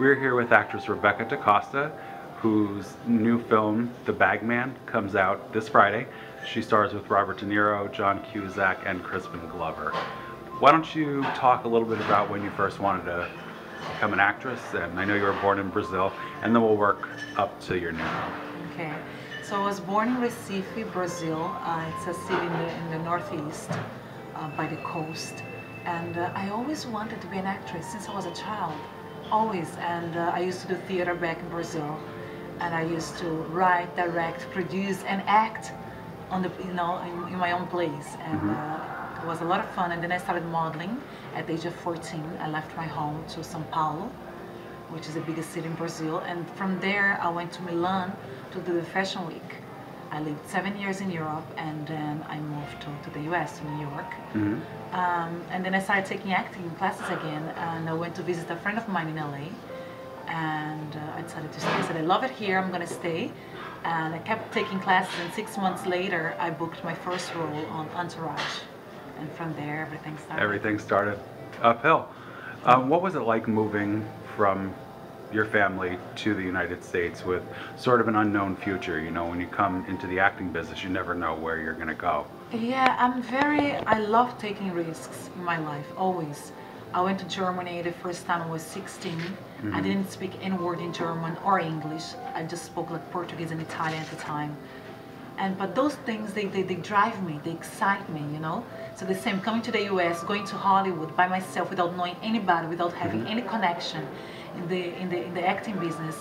We're here with actress Rebecca DaCosta, whose new film, The Bag Man, comes out this Friday. She stars with Robert De Niro, John Cusack, and Crispin Glover. Why don't you talk a little bit about when you first wanted to become an actress? And I know you were born in Brazil, and then we'll work up to your new film. Okay, so I was born in Recife, Brazil. Uh, it's a city in the, in the northeast uh, by the coast. And uh, I always wanted to be an actress since I was a child, always. And uh, I used to do theater back in Brazil. And I used to write, direct, produce, and act on the, you know, in, in my own place. And uh, it was a lot of fun. And then I started modeling at the age of 14. I left my home to São Paulo, which is the biggest city in Brazil. And from there, I went to Milan to do the Fashion Week. I lived seven years in Europe, and then I moved to, to the US, to New York. Um, and then I started taking acting classes again, and I went to visit a friend of mine in LA. And uh, I decided to stay. I said, I love it here, I'm gonna stay. And I kept taking classes, and six months later, I booked my first role on Entourage. And from there, everything started. Everything started uphill. Um, what was it like moving from your family to the United States with sort of an unknown future? You know, when you come into the acting business, you never know where you're going to go. Yeah, I'm very, I love taking risks in my life, always. I went to Germany the first time I was 16. I mm-hmm. didn't speak any word in German or English. I just spoke like Portuguese and Italian at the time. And but those things they, they, they drive me, they excite me, you know. So the same coming to the US, going to Hollywood by myself without knowing anybody, without having mm-hmm. any connection in the in the in the acting business.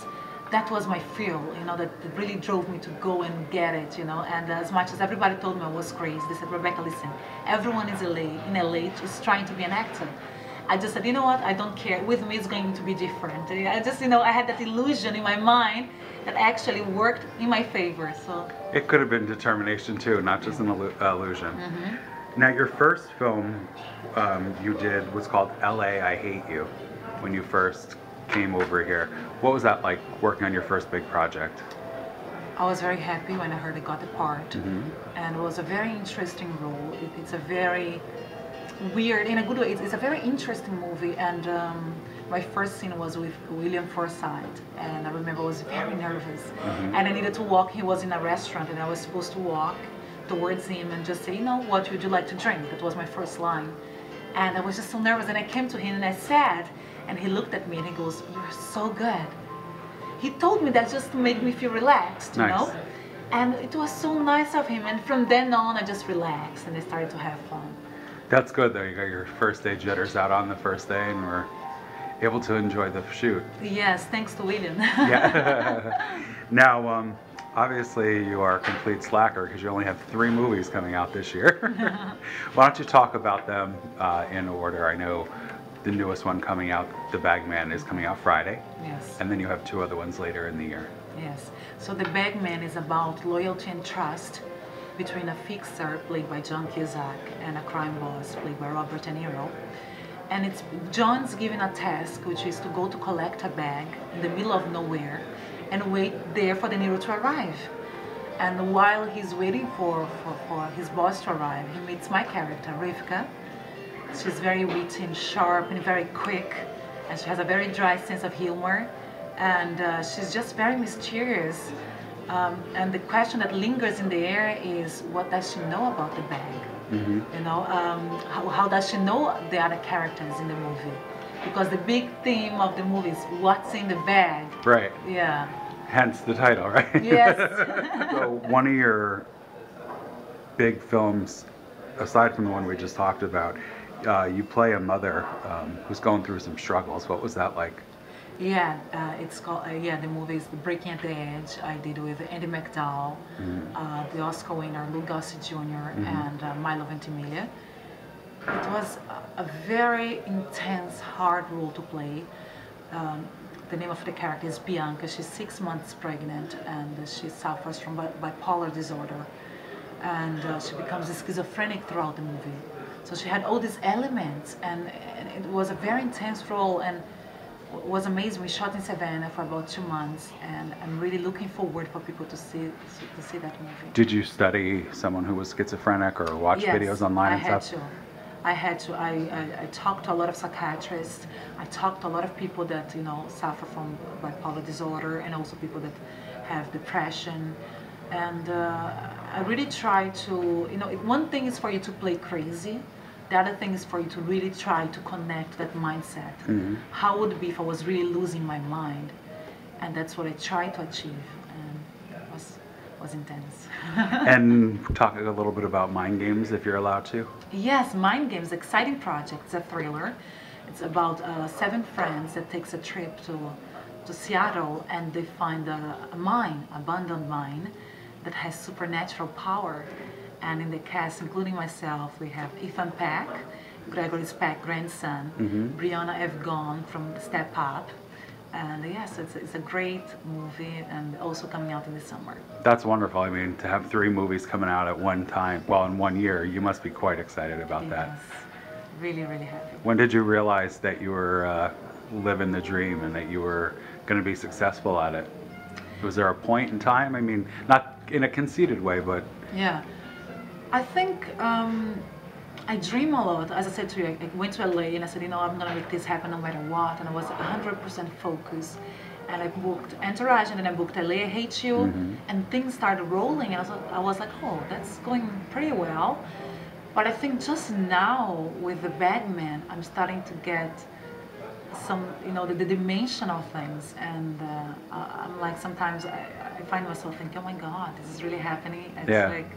That was my fuel, you know, that, that really drove me to go and get it, you know. And as much as everybody told me I was crazy, they said, Rebecca, listen, everyone is LA, in LA is trying to be an actor. I just said, you know what, I don't care. With me, it's going to be different. I just, you know, I had that illusion in my mind that actually worked in my favor. So, It could have been determination too, not just an illu- illusion. Now, your first film um, you did was called LA I Hate You when you first came over here. What was that like working on your first big project? I was very happy when I heard I got the part, and it was a very interesting role. It, it's a very weird, in a good way. It's, it's a very interesting movie, and um, my first scene was with William Forsythe, and I remember I was very nervous, and I needed to walk. He was in a restaurant, and I was supposed to walk towards him and just say, you know, what would you like to drink? That was my first line, and I was just so nervous. And I came to him and I said, and he looked at me and he goes, "You're so good." he told me that just to make me feel relaxed, you Nice. know? And it was so nice of him. And from then on, I just relaxed and I started to have fun. That's good though. You got your first day jitters out on the first day and we're able to enjoy the shoot. Yes, thanks to William. Yeah. now, um, obviously, you are a complete slacker because you only have three movies coming out this year. Why don't you talk about them uh, in order? I know the newest one coming out, The Bag Man, is coming out Friday, yes, and then you have two other ones later in the year. yes. So The Bag Man is about loyalty and trust between a fixer, played by John Cusack, and a crime boss, played by Robert De Niro. And it's John's given a task, which is to go to collect a bag in the middle of nowhere and wait there for De Niro to arrive. And while he's waiting for, for, for his boss to arrive, he meets my character, Rivka. She's very witty and sharp and very quick, and she has a very dry sense of humor, and uh, she's just very mysterious. Um, and the question that lingers in the air is, what does she know about the bag? You know, um, how, how does she know the other characters in the movie? Because the big theme of the movie is what's in the bag. Right. Yeah. Hence the title, right? Yes. so one of your big films, aside from the one we just talked about, uh, you play a mother um, who's going through some struggles. What was that like? Yeah, uh, it's called, uh, yeah, the movie is Breaking at the Edge. I did with Andie MacDowell, uh, the Oscar winner Lou Gossett Jr., and uh, Milo Ventimiglia. It was a, a very intense, hard role to play. Um, the name of the character is Bianca. She's six months pregnant and she suffers from bi- bipolar disorder. And uh, she becomes schizophrenic throughout the movie. So she had all these elements, and, and it was a very intense role. And was amazing. We shot in Savannah for about two months, and I'm really looking forward for people to see to see that movie. Did you study someone who was schizophrenic or watch Yes, videos online I and had stuff? to. I had to. I, I, I talked to a lot of psychiatrists. I talked to a lot of people that you know suffer from bipolar disorder, and also people that have depression. And uh, I really try to, you know, one thing is for you to play crazy. The other thing is for you to really try to connect that mindset. How would it be if I was really losing my mind? And that's what I try to achieve. And it was was intense. and talk a little bit about mind games if you're allowed to. Yes, Mine Games, exciting project. It's a thriller. It's about uh, seven friends that takes a trip to to Seattle and they find a, a mine, abandoned mine, that has supernatural power. And in the cast, including myself, we have Ethan Peck, Gregory Peck grandson, Briana Evigan from Step Up. And yes, it's, it's a great movie and also coming out in the summer. That's wonderful. I mean, to have three movies coming out at one time, well, in one year, you must be quite excited about that. Yes, really, really happy. When did you realize that you were uh, living the dream and that you were going to be successful at it? Was there a point in time? I mean, not in a conceited way, but Yeah, I think um, I dream a lot. As I said to you, I went to LA and I said, you know, I'm gonna make this happen no matter what, and I was 100% focused. And I booked Entourage, and then I booked LA I Hate You, and things started rolling. And I was, like- I was like, oh, that's going pretty well. But I think just now with the Bag Man, I'm starting to get some, you know, the, the dimension of things, and uh, I'm like sometimes I, I find myself thinking, oh my God, this is really happening. It's Yeah. like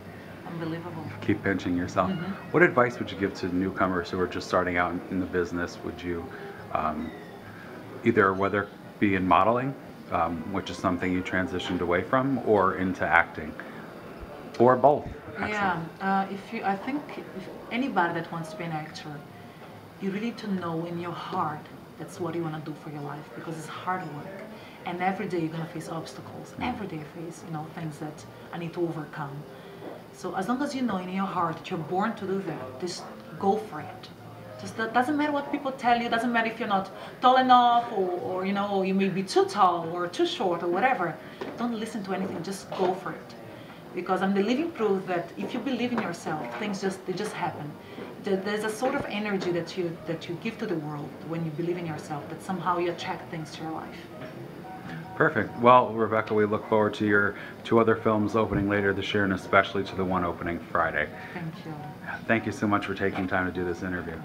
unbelievable. keep pinching yourself. What advice would you give to newcomers who are just starting out in the business? Would you um, either whether be in modeling, um, which is something you transitioned away from, or into acting, or both? Actually. Yeah, uh, if you, I think if anybody that wants to be an actor, you really need to know in your heart that's what you want to do for your life because it's hard work, and every day you're gonna face obstacles. Every day face, you know, things that I need to overcome. So as long as you know in your heart that you're born to do that, just go for it. Just that doesn't matter what people tell you. Doesn't matter if you're not tall enough, or, or you know, you may be too tall or too short or whatever. Don't listen to anything. Just go for it because I'm the living proof that if you believe in yourself, things just they just happen. There- There's a sort of energy that you that you give to the world when you believe in yourself that somehow you attract things to your life. Perfect. Well, Rebecca, we look forward to your two other films opening later this year, and especially to the one opening Friday. Thank you. Thank you so much for taking time to do this interview.